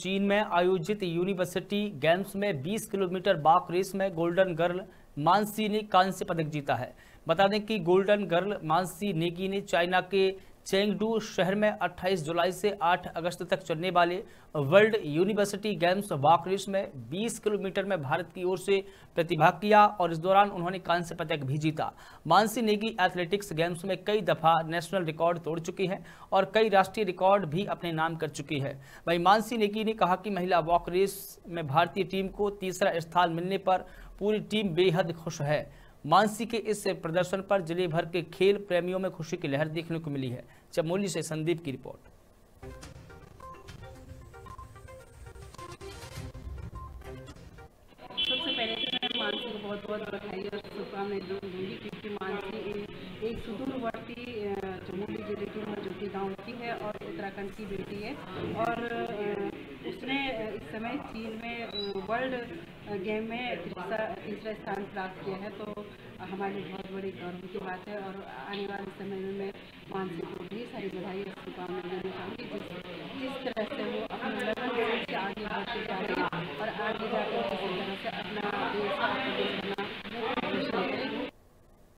चीन में आयोजित यूनिवर्सिटी गेम्स में 20 किलोमीटर बाक रेस में गोल्डन गर्ल मानसी ने कांस्य पदक जीता है। बता दें कि गोल्डन गर्ल मानसी नेगी ने चाइना के चेंगडू शहर में 28 जुलाई से 8 अगस्त तक चलने वाले world university games walk race में 20 किलोमीटर में भारत की ओर से प्रतिभाग किया और इस दौरान उन्होंने कांस्य पदक भी जीता। मानसी नेगी एथलेटिक्स गेम्स में कई दफ़ा नेशनल रिकॉर्ड तोड़ चुकी हैं और कई राष्ट्रीय रिकॉर्ड भी अपने नाम कर चुकी है। वहीं मानसी नेगी ने कहा कि महिला वॉक रेस में भारतीय टीम को तीसरा स्थान मिलने पर पूरी टीम बेहद खुश है। मानसी के इस प्रदर्शन पर ज़िले भर के खेल प्रेमियों में खुशी की लहर देखने को मिली है। चमोली से संदीप की रिपोर्ट। तो बहुत बहुत बधाई और शुभकामनाएँ दूँगी क्योंकि मानसी एक सुदूरवर्ती चमोली ज़िले की की है और उत्तराखंड की बेटी है। और उसने इस समय चीन में वर्ल्ड गेम में तीसरा स्थान प्राप्त किया है तो हमारे लिए बहुत बड़ी गर्व की बात है और आने वाले समय में मैं मानसी को ढेर सारी बधाई और शुभकामनाएँ देना चाहूँगी जिस जिस तरह से वो